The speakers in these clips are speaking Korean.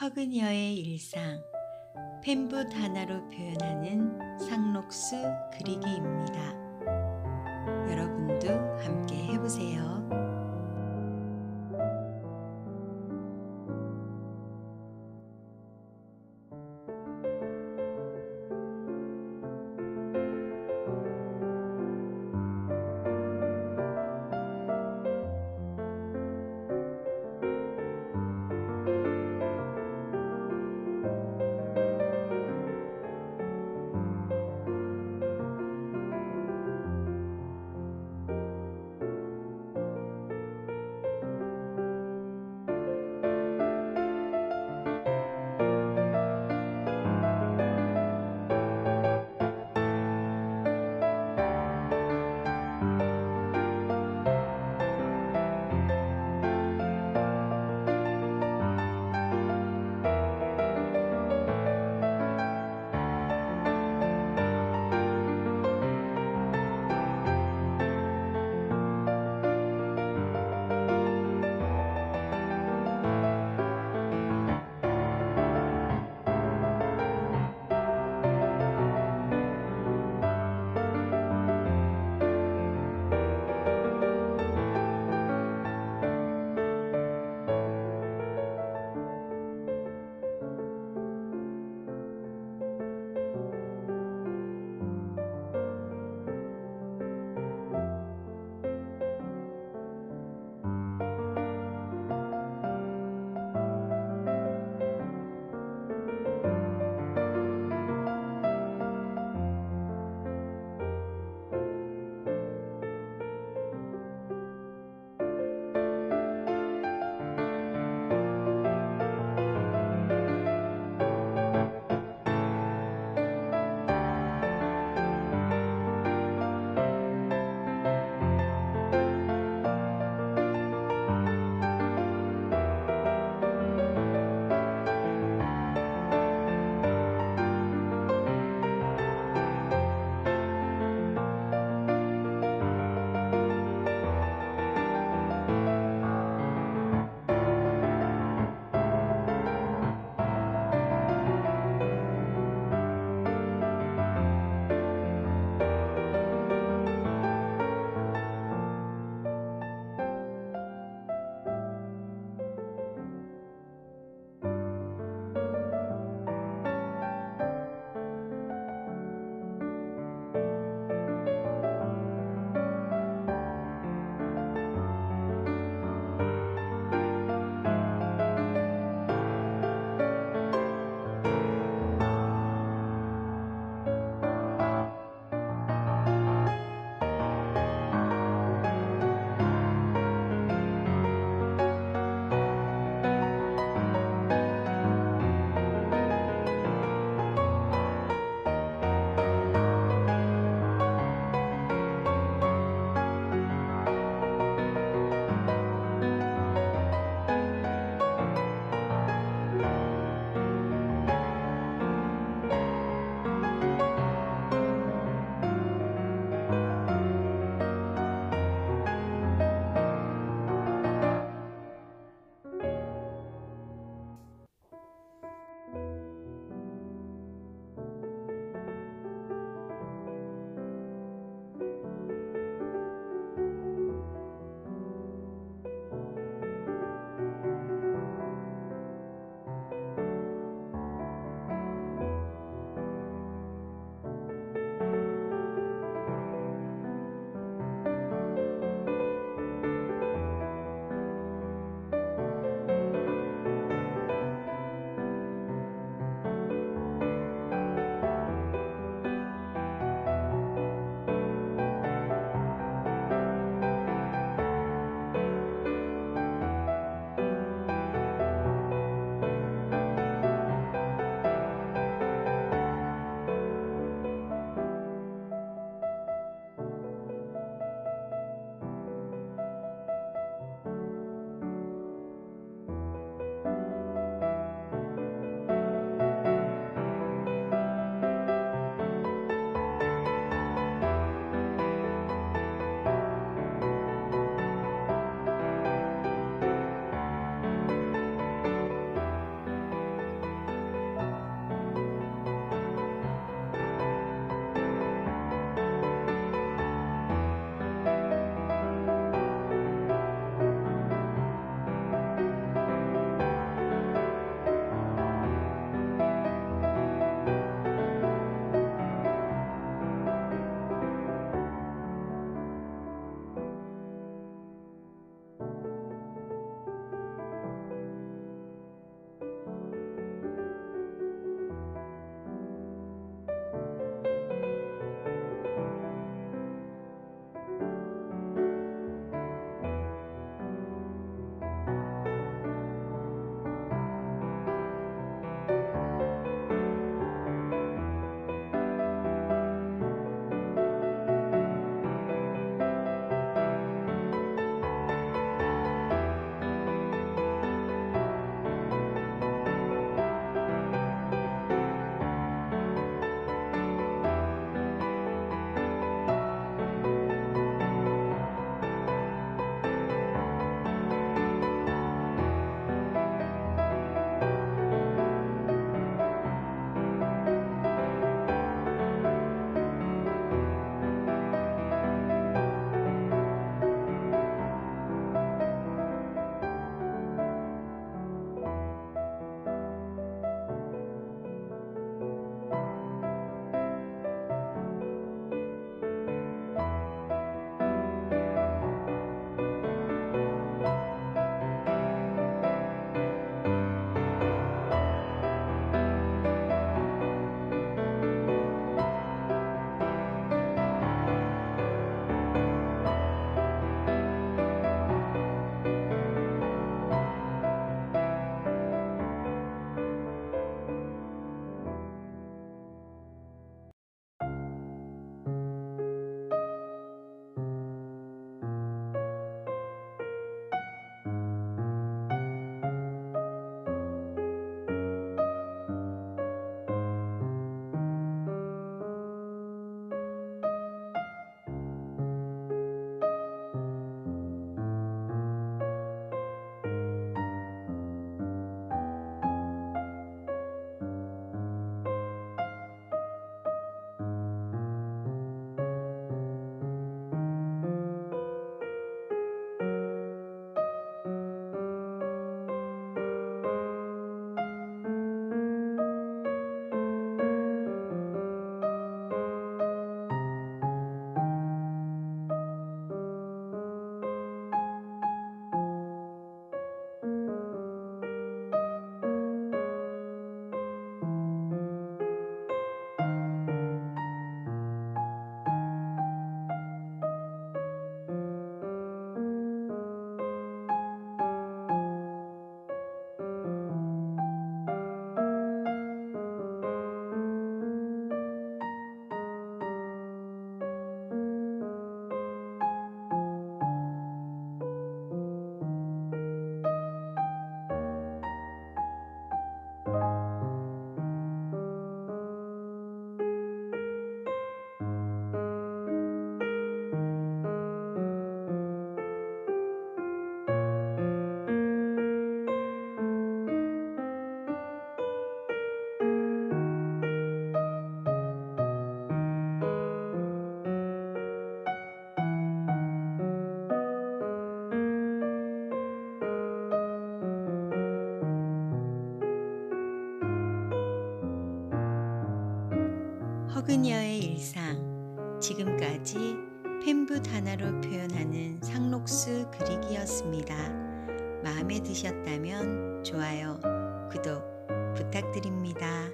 허그녀의 일상, 펜붓 하나로 표현하는 상록수 그리기입니다. 여러분도 함께 해보세요. 허그녀의 일상 지금까지 펜붓 하나로 표현하는 상록수 그리기였습니다. 마음에 드셨다면 좋아요, 구독 부탁드립니다.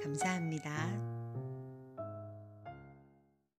감사합니다.